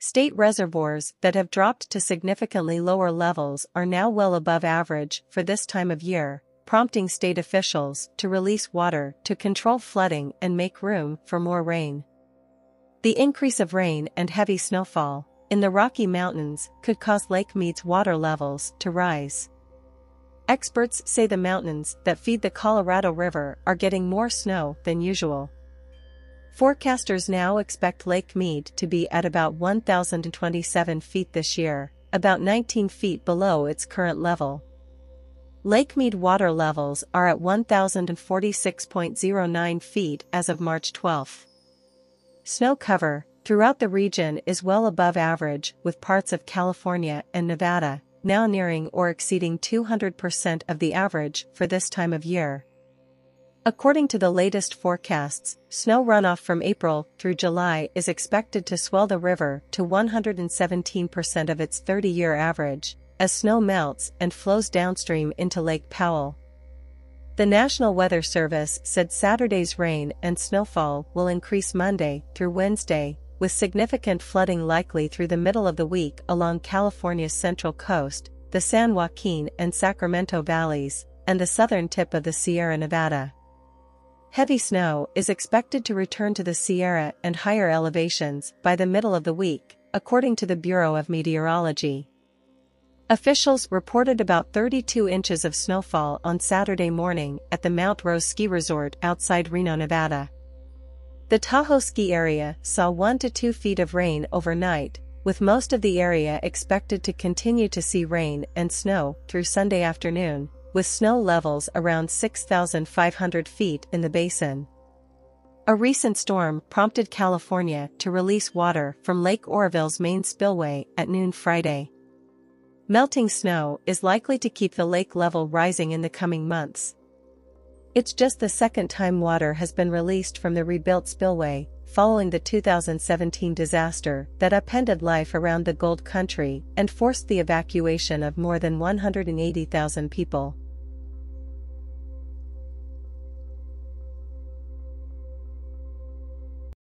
State reservoirs that have dropped to significantly lower levels are now well above average for this time of year, prompting state officials to release water to control flooding and make room for more rain. The increase of rain and heavy snowfall in the Rocky Mountains could cause Lake Mead's water levels to rise. Experts say the mountains that feed the Colorado River are getting more snow than usual. Forecasters now expect Lake Mead to be at about 1,027 feet this year, about 19 feet below its current level. Lake Mead water levels are at 1,046.09 feet as of March 12. Snow cover throughout the region is well above average with parts of California and Nevada now nearing or exceeding 200% of the average for this time of year. According to the latest forecasts, snow runoff from April through July is expected to swell the river to 117% of its 30-year average, as snow melts and flows downstream into Lake Powell. The National Weather Service said Saturday's rain and snowfall will increase Monday through Wednesday, with significant flooding likely through the middle of the week along California's central coast, the San Joaquin and Sacramento valleys, and the southern tip of the Sierra Nevada. Heavy snow is expected to return to the Sierra and higher elevations by the middle of the week, according to the Bureau of Meteorology. Officials reported about 32 inches of snowfall on Saturday morning at the Mount Rose Ski Resort outside Reno, Nevada. The Tahoe ski area saw 1 to 2 feet of rain overnight, with most of the area expected to continue to see rain and snow through Sunday afternoon, with snow levels around 6,500 feet in the basin. A recent storm prompted California to release water from Lake Oroville's main spillway at noon Friday. Melting snow is likely to keep the lake level rising in the coming months. It's just the second time water has been released from the rebuilt spillway, following the 2017 disaster that upended life around the Gold Country and forced the evacuation of more than 180,000 people.